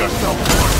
yourself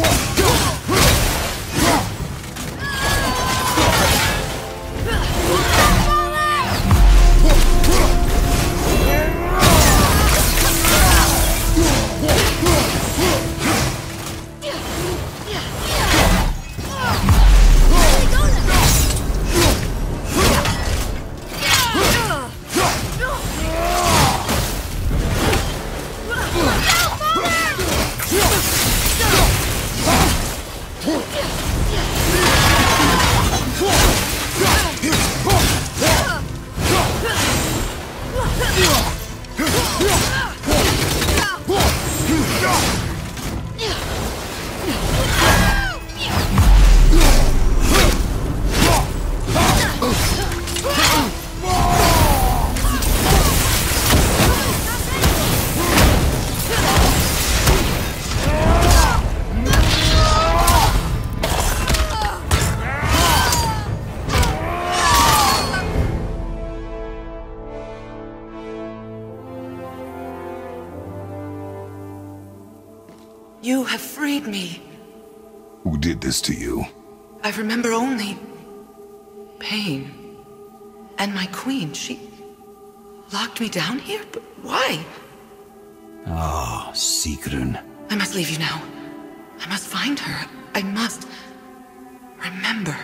What? You have freed me. Who did this to you? I remember only pain. And my queen, she locked me down here? But why? Ah, Sigrun. I must leave you now. I must find her. I must remember.